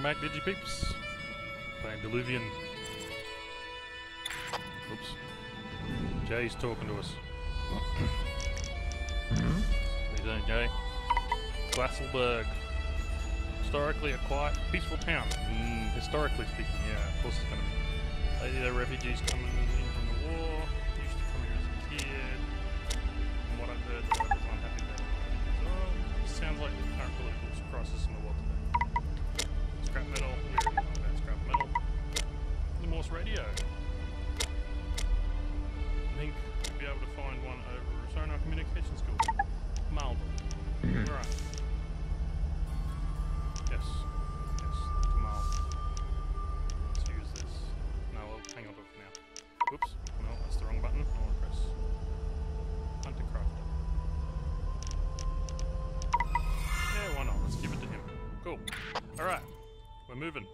Welcome back, DigiPeeps. Playing Diluvion. Oops. Jay's talking to us. What are you doing, Jay? Glasselberg. Historically a quiet, peaceful town. Mm, historically speaking, yeah, of course it's going to be. Lady, there are refugees coming in from the war. Moving.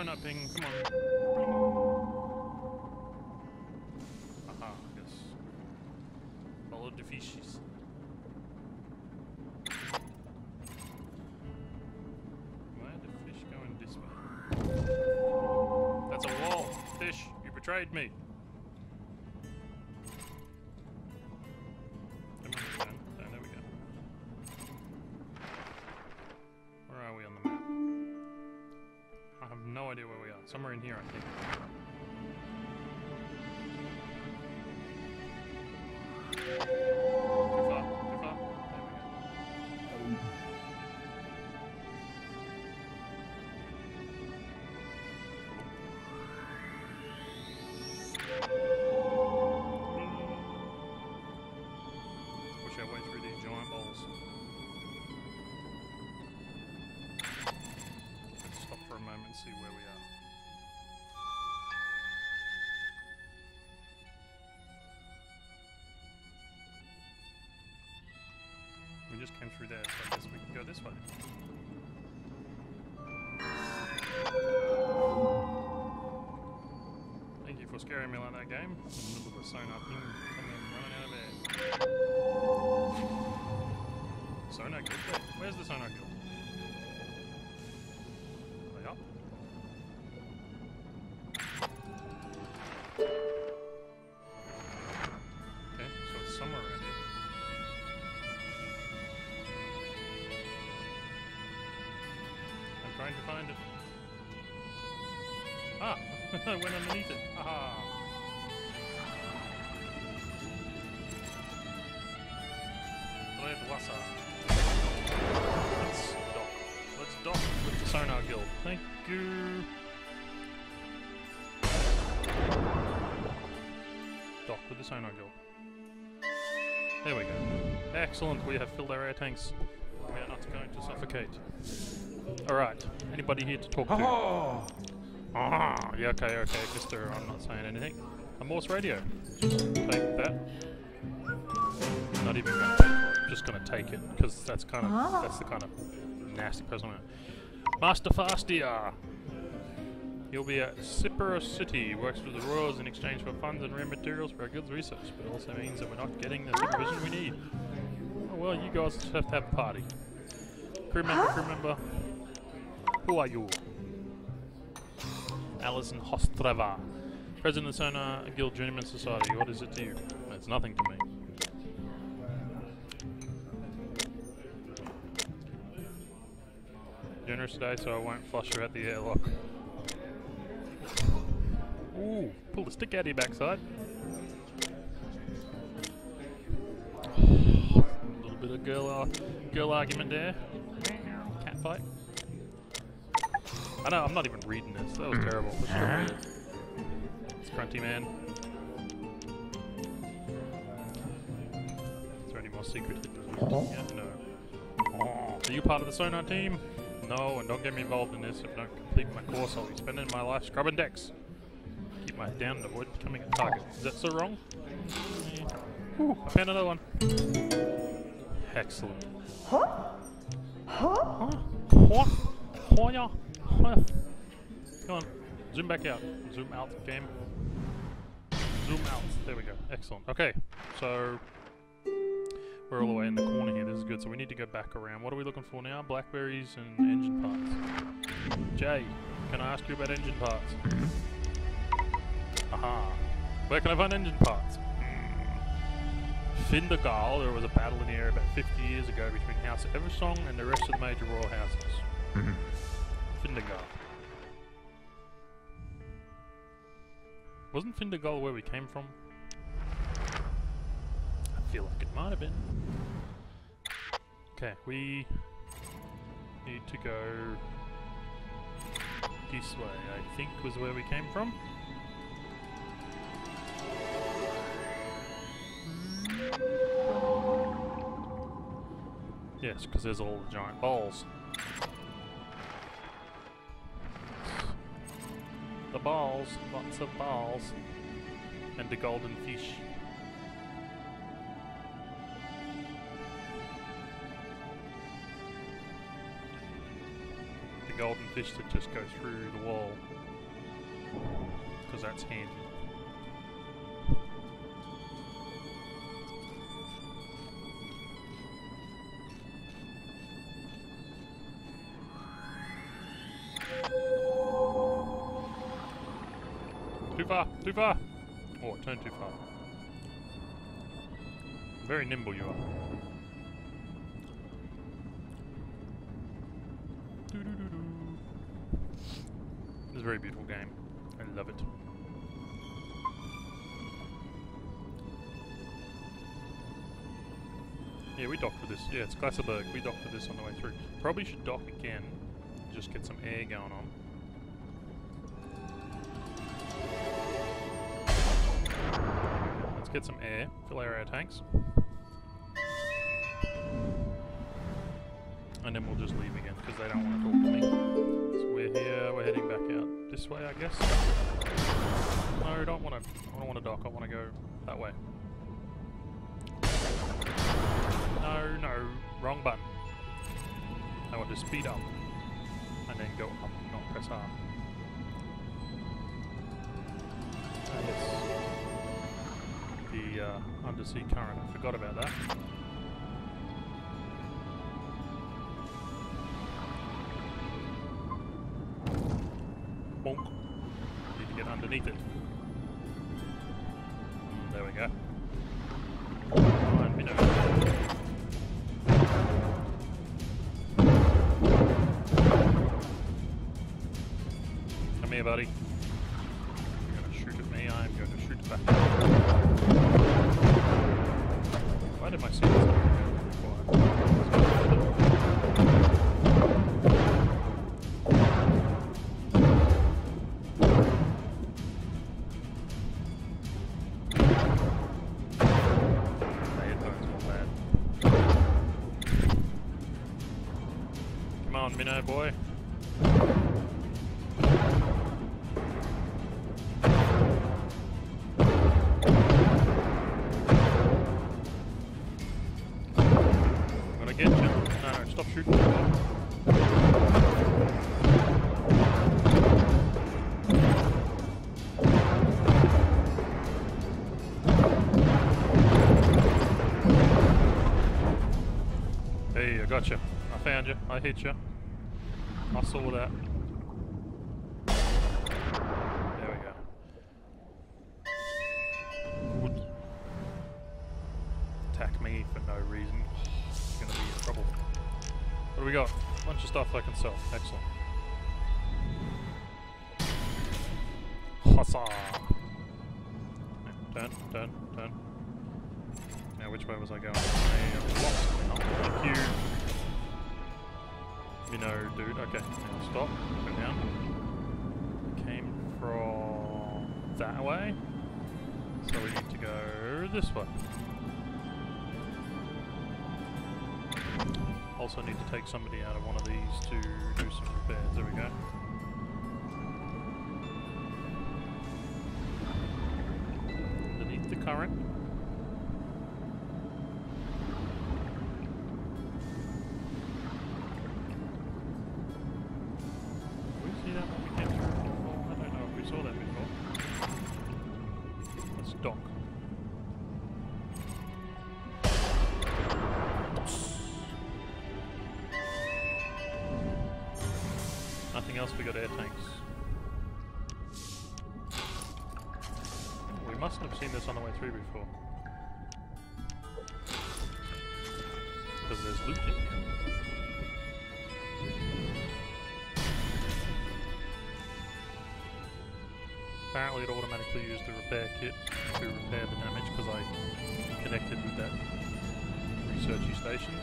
Zone up ping, come on. Aha, yes. Follow the fishes. Why the fish going this way? That's a wall! Fish, you betrayed me! Somewhere in here, I think. Too far, too far. Push our way through these giant. Let's stop for a moment and see where we through so I guess we can go this way. Thank you for scaring me like that game. Sonar thing, coming running out of air. Sonar? Where's the sonar? I went underneath it. Red. Let's dock. Let's dock with the Sonar Guild. Thank you. Dock with the Sonar Guild. There we go. Excellent, we have filled our air tanks. We are not going to suffocate. Alright, anybody here to talk to? Oh, Ah, yeah, okay, okay, Mister. I'm not saying anything. A Morse radio. Take that. Not even gonna take it. Just gonna take it because that's kind of Ah. that's the kind of nasty person. I am. Master Fastia. He'll be at Sipper City. Works for the Royals in exchange for funds and rare materials for our goods research, but it also means that we're not getting the supervision we need. Oh, well, you guys have to have a party. Crew member, crew member. Who are you? Alison Hostrava, President of Sonar Guild Journeyman Society. What is it to you? It's nothing to me. Generous today, so I won't flush her out the airlock. Ooh, pull the stick out of your backside. A little bit of girl, uh, girl argument there. Cat fight. I know, I'm not even reading this. That was hmm. terrible. Let's go read it. It's Grunty Man. Is there any more secret hidden? Yeah, no. Are you part of the Sonar team? No, and don't get me involved in this. If I don't complete my course, I'll be spending my life scrubbing decks. Keep my head down and avoid becoming a target. Is that so wrong? Ooh, I found another one. Excellent. Huh? Huh? Huh? Huh? Come on. Zoom back out. Zoom out, game. Zoom out. There we go. Excellent. Okay, so we're all the way in the corner here. This is good. So we need to go back around. What are we looking for now? Blackberries and engine parts. Jay, can I ask you about engine parts? Aha. Where can I find engine parts? Hmm. Findergal, there was a battle in the area about 50 years ago between House of Eversong and the rest of the major royal houses. Mm-hmm. Findergal. Wasn't Findergal where we came from? I feel like it might have been. Okay, we need to go this way, I think was where we came from. Yes, because there's all the giant balls. The balls, lots of balls. And the golden fish. The golden fish that just go through the wall. Because that's handy. Too far, too far! Oh, it turned too far. Very nimble you are. Doo-doo-doo-doo. It's a very beautiful game. I love it. Yeah, we docked for this. Yeah, it's Glasserberg. We docked for this on the way through. Probably should dock again. Just get some air going on. Let's get some air. Fill our air tanks. And then we'll just leave again because they don't want to talk to me. So we're here. We're heading back out this way, I guess. No, I don't want to. I don't want to dock. I want to go that way. No, no, wrong button. I want to speed up and then go up, not press R. Uh, undersea current. I forgot about that. Bonk. Need to get underneath it. Minnow boy. Gonna get you. Stop shooting. Hey, I got you. I found you. I hit you. Saw that. There we go. Would attack me for no reason. You're gonna be in trouble. What do we got? A bunch of stuff I can sell. Excellent. Hussa! Turn, turn, turn. Now, which way was I going? Dude. Okay, stop. Go down. Came from that way. So we need to go this way. Also need to take somebody out of one of these to do some repairs. There we go. Underneath the current. Apparently it automatically used the repair kit to repair the damage because I connected with that researchy station.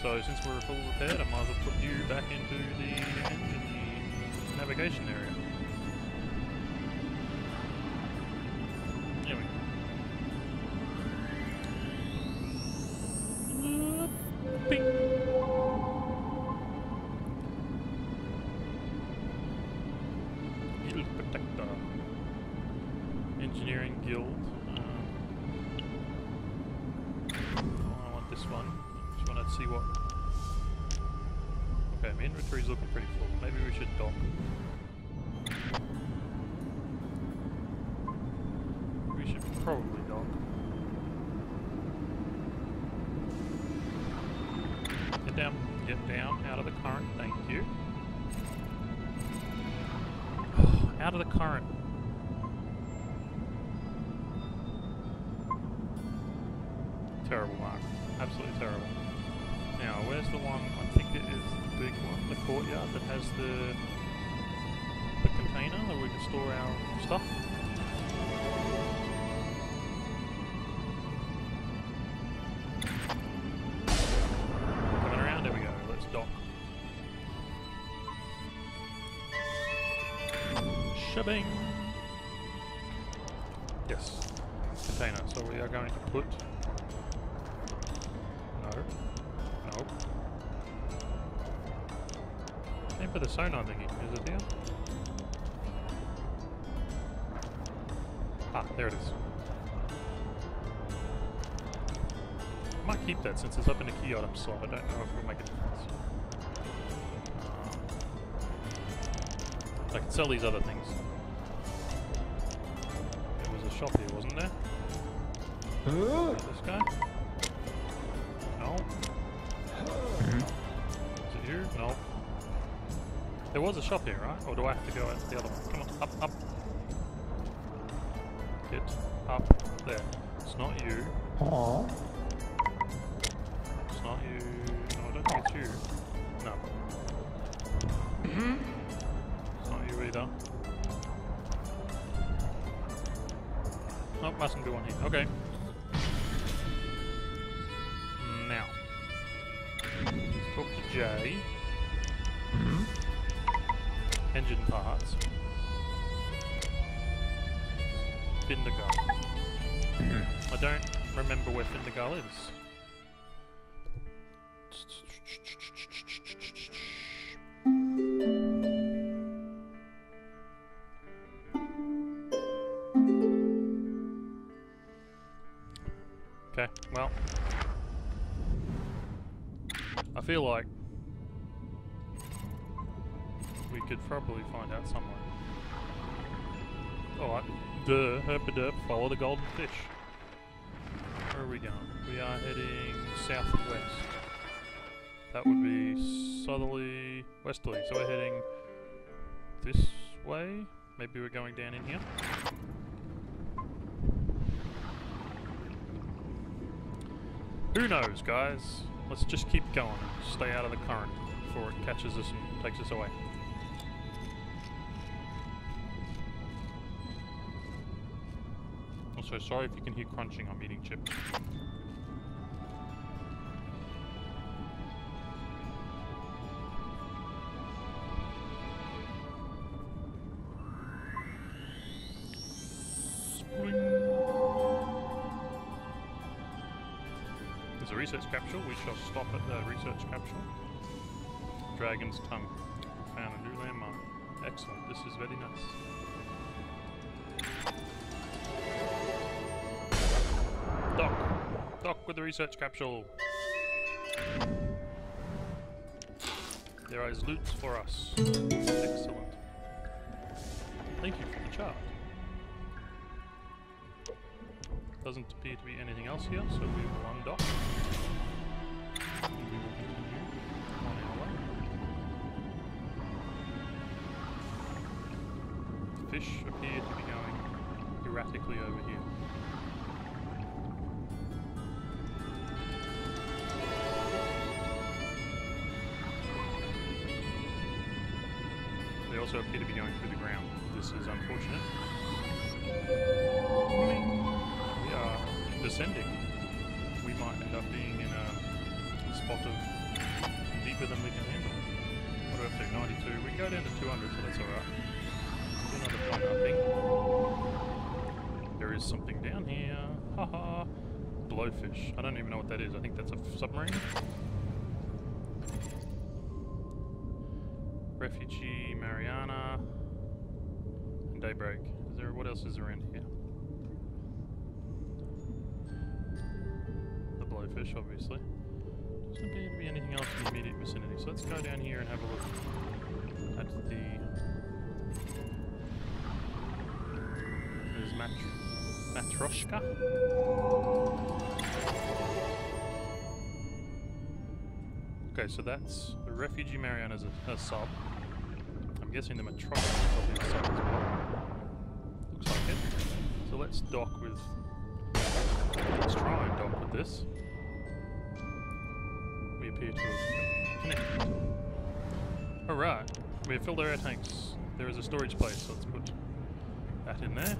So since we're full repaired, I might as well put you back into the engine navigation area. Out of the current. Terrible, Mark. Absolutely terrible. Now, where's the one? I think it is the big one, the courtyard that has the the container where we can store our stuff. Shoving. Yes. Container. So we are going to put. No. No. Aim for the sonar thingy. Is it here? Ah, there it is. I might keep that since it's up in the key item slot. I don't know if it'll make a difference. I can sell these other things. There was a shop here, wasn't there? This guy? No. Is it you? No. There was a shop here, right? Or do I have to go out to the other one? Come on, up, up. Get up there. It's not you. It's not you. No, I don't think it's you. No. Mustn't be one here. Okay. Now. Let's talk to Jay. Mm-hmm. Engine parts. Findergull. Mm-hmm. I don't remember where Findergull is. I feel like we could probably find out somewhere. Alright, duh, herpaderp, follow the golden fish. Where are we going? We are heading southwest. That would be southerly, westerly. So we're heading this way. Maybe we're going down in here. Who knows, guys? Let's just keep going stay out of the current before it catches us and takes us away. Also, sorry if you can hear crunching, I'm eating chips. Research capsule. We shall stop at the research capsule. Dragon's Tongue. Found a new landmark. Excellent. This is very nice. Dock. Dock with the research capsule. There is loot for us. Excellent. Doesn't appear to be anything else here, so we will undock. Fish appear to be going erratically over here. They also appear to be going through the ground. This is unfortunate. Descending. We might end up being in a spot of deeper than we can handle. What do we have to? 92. We go down to 200, so that's alright. Another point, I think. There is something down here. Haha. Blowfish. I don't even know what that is. I think that's a submarine. Refugee, Mariana, and Daybreak. Is there what else is around here? The blowfish, obviously. Doesn't appear to be anything else in the immediate vicinity. So let's go down here and have a look at the. There's Mat Matroshka. Okay, so that's the refugee Mariana's a, a sub. I'm guessing the Matroshka is probably a sub as well. Looks like it. So let's dock with. Let's try and dock with this. Appear to have. Alright, we have filled our air tanks. There is a storage place, so let's put that in there.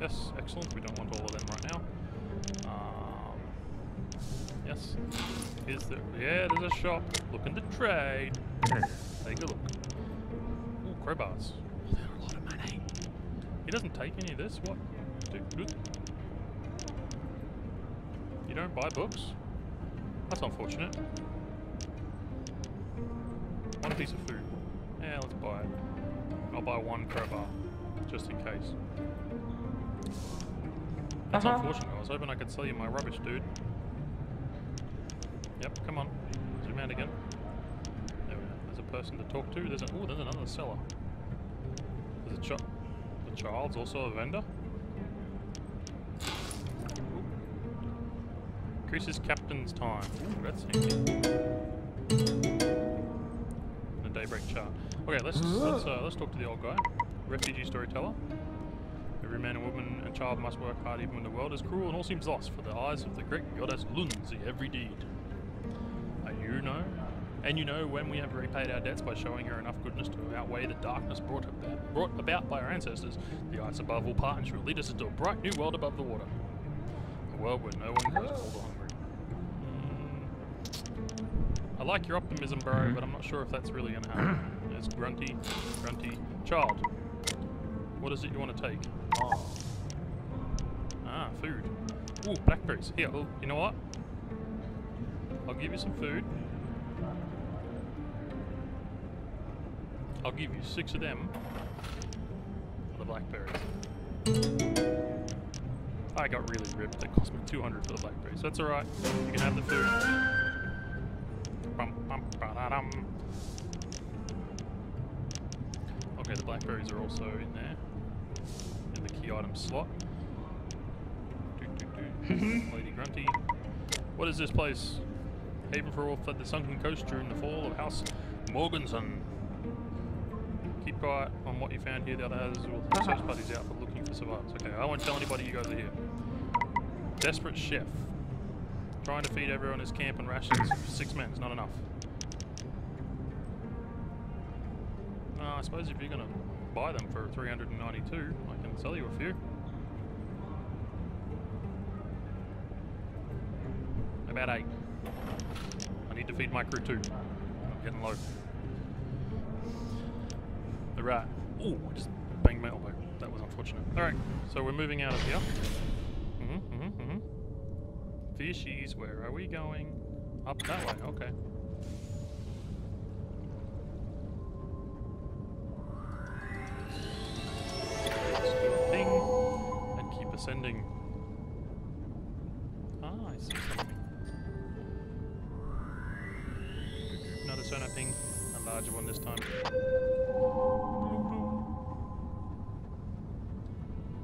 Yes, excellent. We don't want all of them right now. Um, yes. Is there? Yeah, there's a shop. Looking to trade. Take a look. Ooh, crowbars. They're a lot of money. He doesn't take any of this. What? You don't buy books? That's unfortunate. One piece of food. Yeah, let's buy it. I'll buy one crowbar, just in case. That's Uh-huh. unfortunate. I was hoping I could sell you my rubbish, dude. Yep, come on. Zoom out again. There we go. There's a person to talk to. There's an oh, there's another seller. There's a child. The child's also a vendor. Increases captain's time. Ooh, that's. And a daybreak chart. Okay, let's let's uh, let's talk to the old guy, refugee storyteller. Every man and woman and child must work hard even when the world is cruel and all seems lost. For the eyes of the great goddess Lun see every deed. And you know, and you know when we have repaid our debts by showing her enough goodness to outweigh the darkness brought about, brought about by our ancestors, the ice above will part and she will lead us into a bright new world above the water. A world where no one grows or like your optimism, bro, but I'm not sure if that's really gonna happen. There's Grunty, Grunty, Child. What is it you want to take? Oh. Ah, food. Ooh, blackberries. Here, oh, you know what? I'll give you some food. I'll give you six of them. For the blackberries. I got really ripped. They cost me 200 for the blackberries. That's alright. You can have the food. Bum, bum, ba-da-dum. Okay, the blackberries are also in there. In the key item slot. Doo, doo, doo. Lady Grunty. What is this place? Haven for all fled the sunken coast during the fall of House Morganson. Keep quiet on what you found here. The other houses will search parties out for looking for survivors. Okay, I won't tell anybody you guys are here. Desperate chef. Trying to feed everyone his camp and rations. for Six men is not enough. Uh, I suppose if you're going to buy them for 392, I can sell you a few. About eight. I need to feed my crew too. I'm getting low. Right. Ooh, I just banged my elbow. That was unfortunate. Alright, so we're moving out of here. Fishies, where are we going? Up that way, okay. Do a ping and keep ascending. Ah, I see something. Another sonar ping, a larger one this time.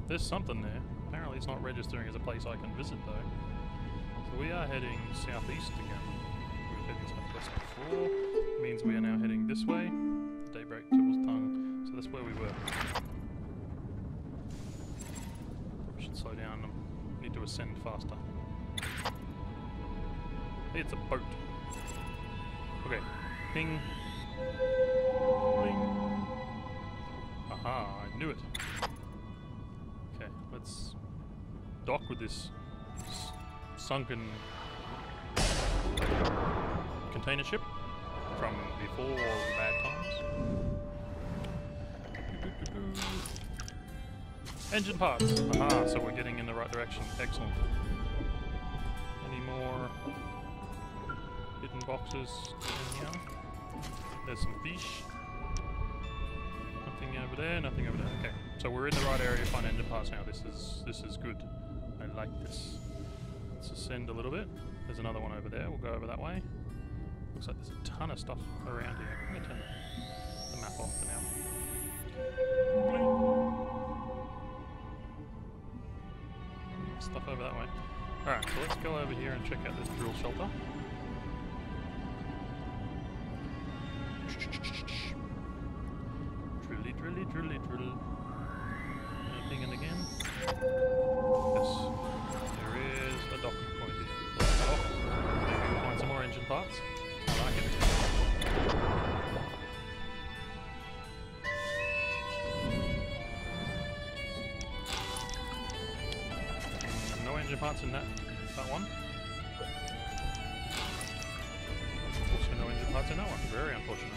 There's something there. Apparently it's not registering as a place I can visit though. We are heading southeast again. We were heading southwest before. Means we are now heading this way. Daybreak, Devil's Tongue. So that's where we were. We should slow down. Need to ascend faster. It's a boat. Okay. Ping. Bling. Aha, I knew it. Okay, let's dock with this sunken container ship from before the bad times. Engine parts. Aha, so we're getting in the right direction. Excellent. Any more hidden boxes in here? There's some fish. Nothing over there, nothing over there. Okay. So we're in the right area to find engine parts now. This is this is good. I like this. Let's ascend a little bit. There's another one over there. We'll go over that way. Looks like there's a ton of stuff around here. Me turn the map off for now. Stuff over that way. Alright, so let's go over here and check out this drill shelter. Drilly, drilly, drilly, drill. Anything in again? Parts in that that one. Also no engine parts in that one. Very unfortunate.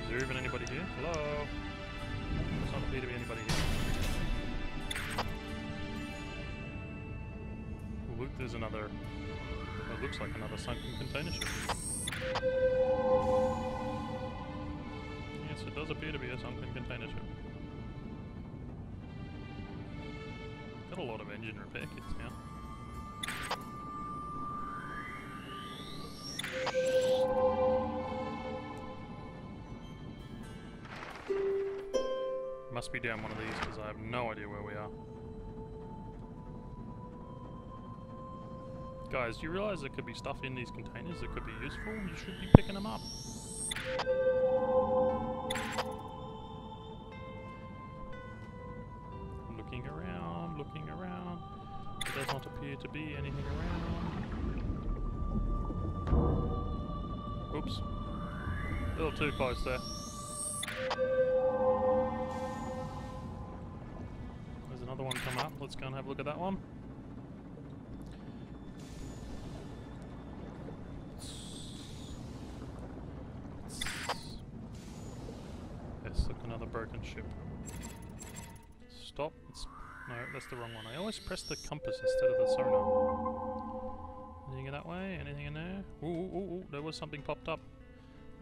Is there even anybody here? Hello? Does not appear to be anybody here. Look, there's another. It looks like another sunken container ship. Yes, it does appear to be a sunken container ship. Got a lot of engine repair kits now. Must be down one of these because I have no idea where we are. Guys, do you realize there could be stuff in these containers that could be useful? You should be picking them up. A little too close there. There's another one coming up. Let's go and have a look at that one. Yes, look, another broken ship. Stop. It's, no, that's the wrong one. I always press the compass instead of the sonar. Anything in that way? Anything in there? Ooh, ooh, ooh, ooh, there was something popped up.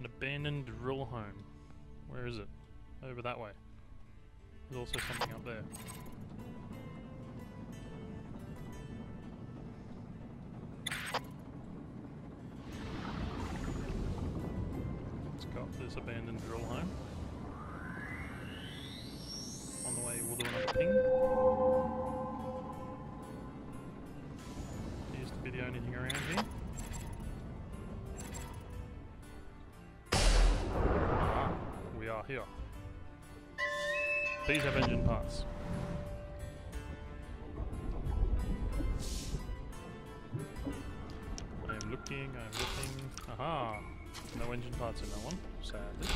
An abandoned drill home. Where is it? Over that way. There's also something up there. Let's go up this abandoned drill home. On the way, we'll do another ping. Appears to be the only thing around here. Here. These have engine parts. I am looking, I am looking. Aha! No engine parts in that one, sadly.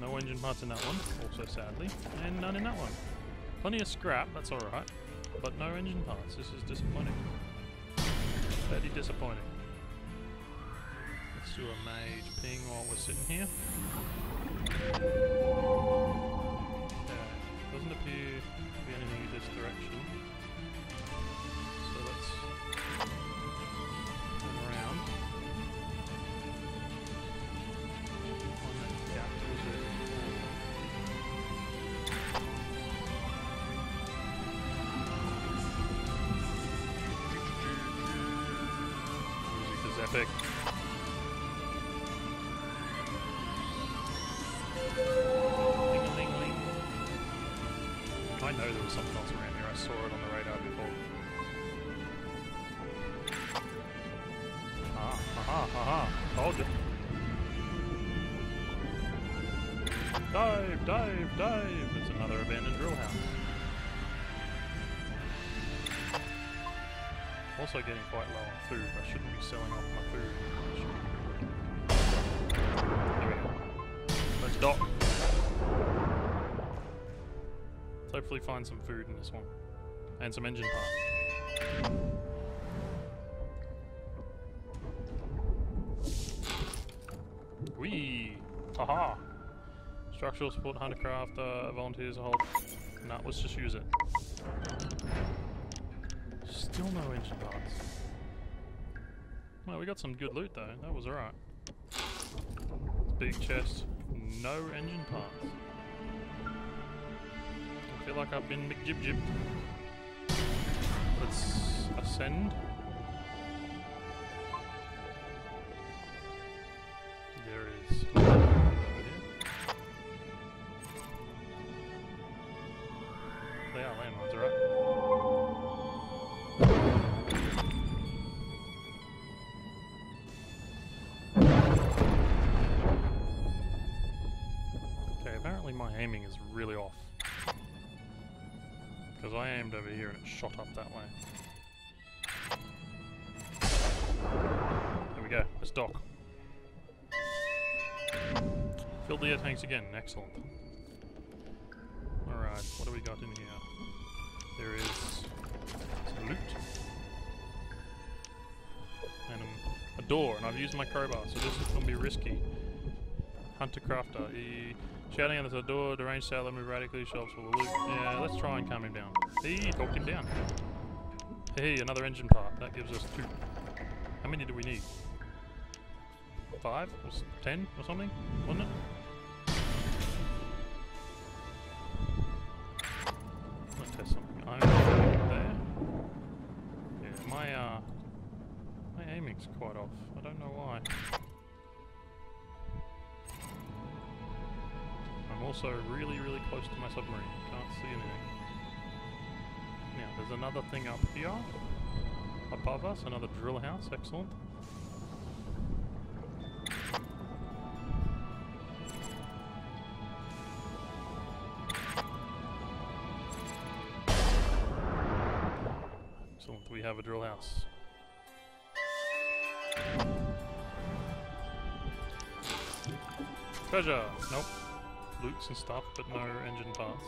No engine parts in that one, also sadly. And none in that one. Plenty of scrap, that's alright. But no engine parts, this is disappointing. Very disappointing. Let's do a mage ping while we're sitting here. Doesn't appear to be anything in this direction. It on the radar before. Ah, aha, aha. Told you. Dive, dive, dive! It's another abandoned drill house. I'm Also getting quite low on food. I shouldn't be selling off my food. Let's dock. Let's hopefully find some food in this one. And some engine parts. Wee! Haha! Structural support, huntercraft, uh, volunteers hold. Nah, let's just use it. Still no engine parts. Well, we got some good loot though. That was alright. Big chest. No engine parts. I feel like I've been McJib-Jib. Let's ascend. There is. They are landmines, alright? Okay, apparently my aiming is really off. Because I aimed over here and it shot up that way. There we go, let's dock. Fill the air tanks again, excellent. Alright, what do we got in here? There is some loot. And a door, and I've used my crowbar, so this is going to be risky. Hunter Crafter. Shouting at the door, deranged sailor move radically, shops for the loot. Yeah, let's try and calm him down. He talked him down. Hey, another engine part. That gives us two. How many do we need? Five? Or ten or something? Wasn't it? Also really, really close to my submarine. Can't see anything. Now, there's another thing up here. Above us, another drill house. Excellent. Excellent. We have a drill house. Treasure! Nope. Loots and stuff, but no engine parts.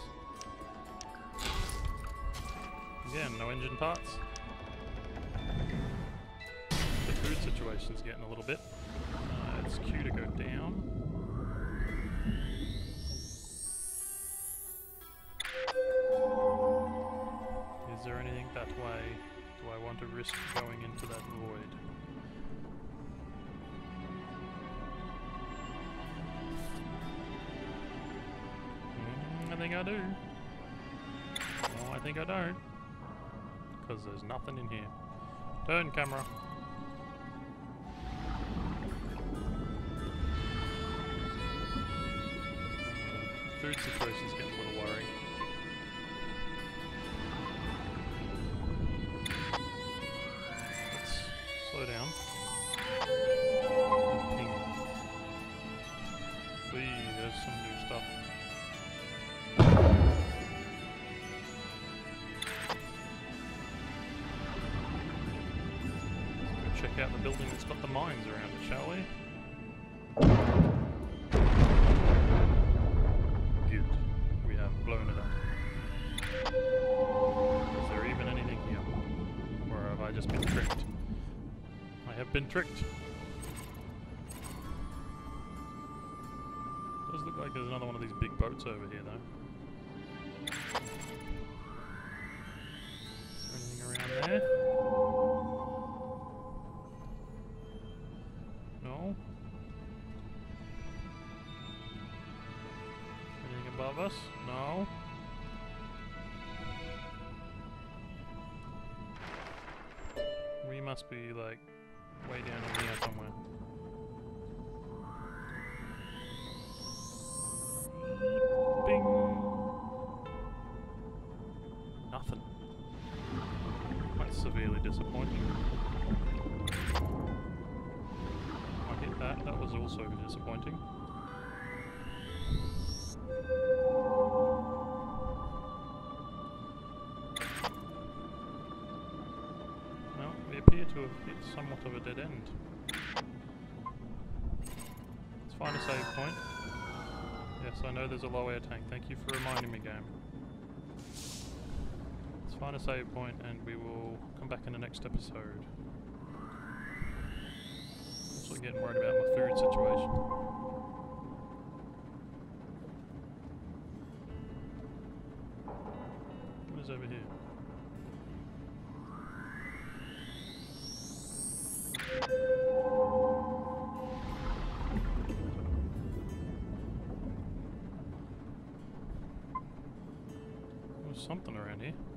Again, no engine parts. The food situation's getting a little bit. Uh, it's Q to go down. Is there anything that way? Do I want to risk going into that void? Think I do. No, I think I don't. Because there's nothing in here. Turn camera. Food situation's getting a little worrying. Got the mines around it, shall we? Good. We have blown it up. Is there even anything here? Or have I just been tricked? I have been tricked. Does look like there's another one of these big boats over here though. Is there anything around there? Must be like way down in here somewhere. Hit somewhat of a dead end. Let's find a save point. Yes, I know there's a low air tank. Thank you for reminding me, game. Let's find a save point and we will come back in the next episode. Also getting worried about my food situation.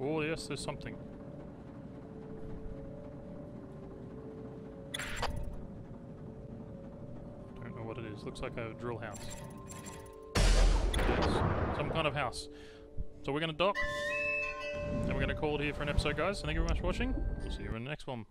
Oh yes, there's something. Don't know what it is. Looks like a drill house. Yes, some kind of house. So we're gonna dock. And we're gonna call it here for an episode, guys. Thank you very much for watching. We'll see you in the next one.